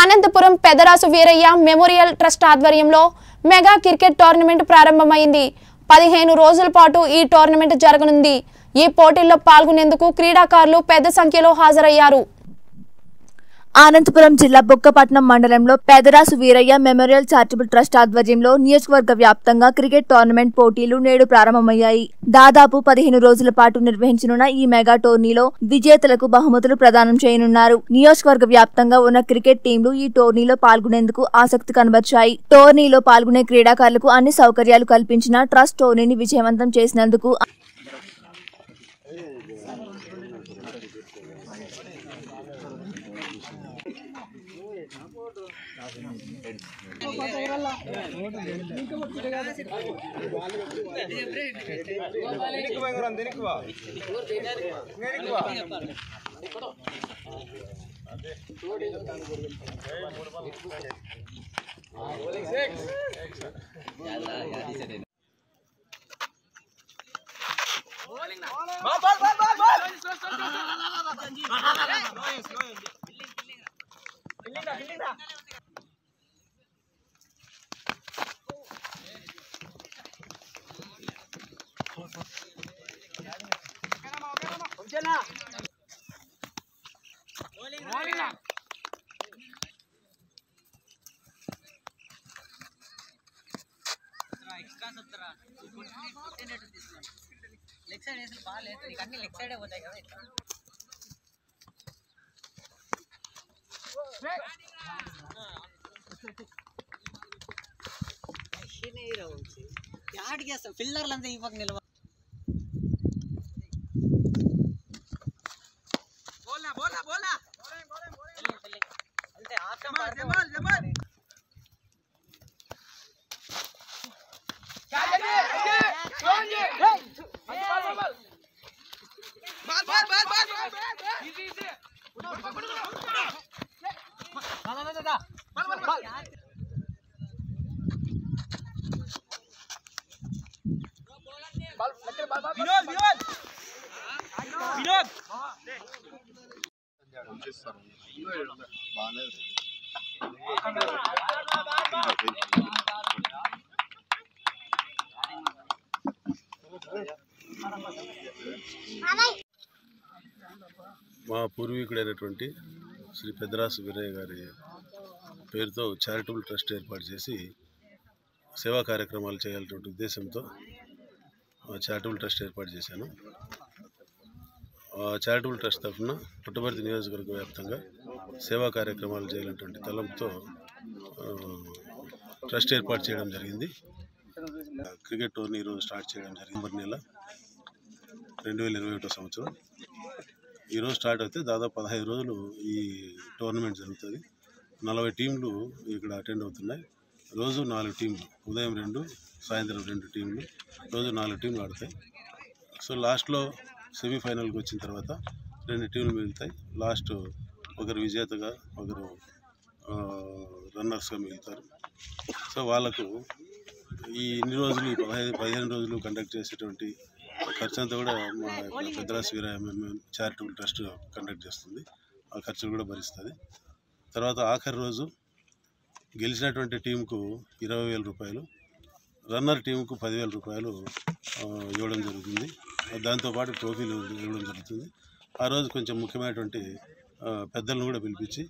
Anantapuram Pedarasu Veeraiah memorial trust ఆధ్వర్యంలో mega cricket tournament ప్రారంభమైంది. పదిహేను రోజుల పాటు ఈ టోర్నమెంట్ జరగనుంది. ఈ పోటీల్లో పాల్గొనేందుకు క్రీడాకారులు పెద్ద సంఖ్యలో హాజరయ్యారు. అనంతపురం జిల్లా బుక్కపట్నం మండలంలో Pedarasu Veeraiah memorial charitable trust ఆధ్వర్యంలో నియోజకవర్గ వ్యాప్తంగా క్రికెట్ టోర్నమెంట్ పోటీలు నేడు ప్రారంభమయ్యాయి. దాదాపు పదిహేను రోజుల పాటు నిర్వహించనున్న ఈ మెగా టోర్నీలో విజేతలకు బహుమతులు ప్రదానం చేయనున్నారు. నియోజకవర్గ వ్యాప్తంగా ఉన్న క్రికెట్ టీంలు ఈ టోర్నీలో పాల్గొనేందుకు ఆసక్తి కనబర్చాయి. టోర్నీలో పాల్గొనే క్రీడాకారులకు అన్ని సౌకర్యాలు కల్పించిన ట్రస్ట్ టోర్నీని విజయవంతం చేసినందుకు Ball, ball, ball, ball, ball! No, no, no, no, no, no, no, no, no, no, no, no, no, no, leg side వేసి బాగా లేదు నీకు అన్ని లెగ్ సైడే పోతాయి కదా ఇట్లా ಮಷೀನೇ ಇರೋದು ಯಾಡಿಗೆ ಸರ್ ಫಿಲ್ಲರ್ ಅಂದ್ರೆ ಇವಾಗ ನಿಲ್ವ ಬೋಲ ಬೋಲ ಬೋಲ ಅಂತೆ ಆಫ್ಟರ್ ಜಮಾಲ್ ಜಮಾಲ್ Bye. మా పూర్వీకుడైనటువంటి శ్రీ పెద్దరాసు వీరయ్య గారి పేరుతో చారిటబుల్ ట్రస్ట్ ఏర్పాటు చేసి సేవా కార్యక్రమాలు చేయాలనేటువంటి ఉద్దేశంతో చారిటబుల్ ట్రస్ట్ ఏర్పాటు చేశాను. చారిటబుల్ ట్రస్ట్ తరఫున పుట్టపర్తి నియోజకవర్గ వ్యాప్తంగా సేవా కార్యక్రమాలు చేయాలనేటువంటి తలంతో ట్రస్ట్ ఏర్పాటు చేయడం జరిగింది. క్రికెట్ టోర్నీ ఈరోజు స్టార్ట్ చేయడం జరిగింది. మరి నెల రెండు వేల ఇరవై ఒకటో సంవత్సరం. ఈరోజు స్టార్ట్ అయితే దాదాపు పదహైదు రోజులు ఈ టోర్నమెంట్ జరుగుతుంది. నలభై టీంలు ఇక్కడ అటెండ్ అవుతున్నాయి. రోజు నాలుగు టీంలు ఉదయం రెండు సాయంత్రం రెండు టీంలు రోజు నాలుగు టీంలు ఆడతాయి. సో లాస్ట్లో సెమీఫైనల్కి వచ్చిన తర్వాత రెండు టీంలు మిగులుతాయి. లాస్ట్ ఒకరు విజేతగా ఒకరు రన్నర్స్గా మిగులుతారు. సో వాళ్ళకు ఈ ఇన్ని రోజులు ఈ పదహైదు పదిహేను రోజులు కండక్ట్ చేసేటువంటి ఖర్చు అంతా కూడా మా యొక్క Peddarasi Veeraiah charitable trust conduct చేస్తుంది. ఆ ఖర్చులు కూడా భరిస్తుంది. తర్వాత ఆఖరి రోజు గెలిచినటువంటి టీంకు ఇరవై వేల రూపాయలు రన్నర్ టీంకు పదివేల రూపాయలు ఇవ్వడం జరుగుతుంది. దాంతోపాటు ట్రోఫీలు ఇవ్వడం జరుగుతుంది. ఆ రోజు కొంచెం ముఖ్యమైనటువంటి పెద్దలను కూడా పిలిపించి